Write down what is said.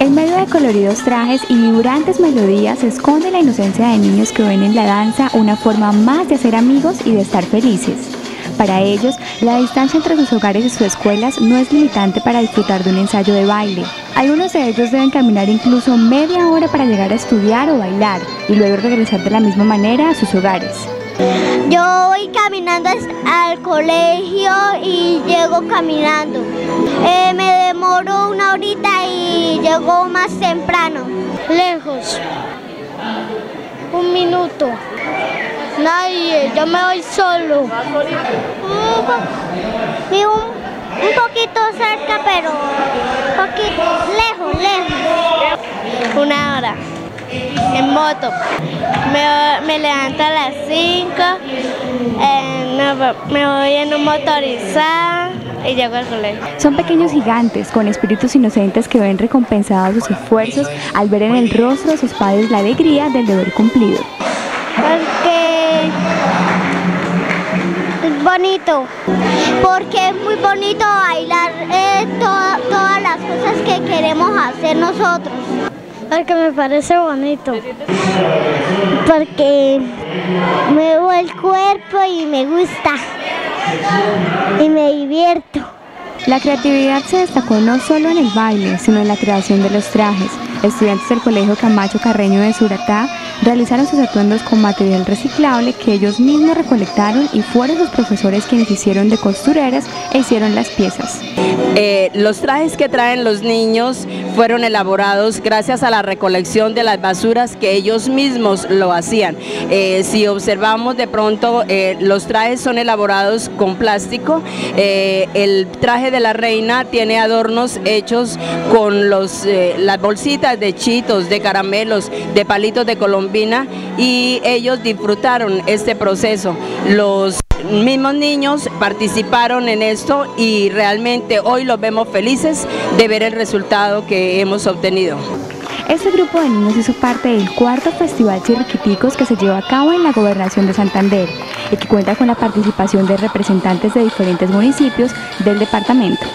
En medio de coloridos trajes y vibrantes melodías se esconde la inocencia de niños que ven en la danza una forma más de hacer amigos y de estar felices. Para ellos, la distancia entre sus hogares y sus escuelas no es limitante para disfrutar de un ensayo de baile. Algunos de ellos deben caminar incluso media hora para llegar a estudiar o bailar y luego regresar de la misma manera a sus hogares. Yo voy caminando al colegio y llego caminando. Eh, me demoro una horita y llego más temprano. Lejos. Un minuto. Nadie, yo me voy solo. Vivo un, un poquito cerca, pero poquito lejos, lejos. Una hora. En moto. Me, me levanto a las 5. me voy en un motorizado y llego al colegio. Son pequeños gigantes con espíritus inocentes que ven recompensados sus esfuerzos al ver en el rostro de sus padres la alegría del deber cumplido. Porque es bonito, porque es muy bonito bailar eh, todas las cosas que queremos hacer nosotros. Porque me parece bonito. Porque me muevo el cuerpo y me gusta y me divierto. La creatividad se destacó no solo en el baile, sino en la creación de los trajes. Estudiantes del Colegio Camacho Carreño de Suratá realizaron sus atuendos con material reciclable que ellos mismos recolectaron y fueron los profesores quienes hicieron de costureras e hicieron las piezas. Eh, los trajes que traen los niños fueron elaborados gracias a la recolección de las basuras que ellos mismos lo hacían. Eh, si observamos de pronto, eh, los trajes son elaborados con plástico. el traje de la reina tiene adornos hechos con los, las bolsitas de chitos, de caramelos, de palitos de y ellos disfrutaron este proceso. Los mismos niños participaron en esto y realmente hoy los vemos felices de ver el resultado que hemos obtenido. Este grupo de niños hizo parte del cuarto Festival Chirriquiticos que se lleva a cabo en la Gobernación de Santander y que cuenta con la participación de representantes de diferentes municipios del departamento.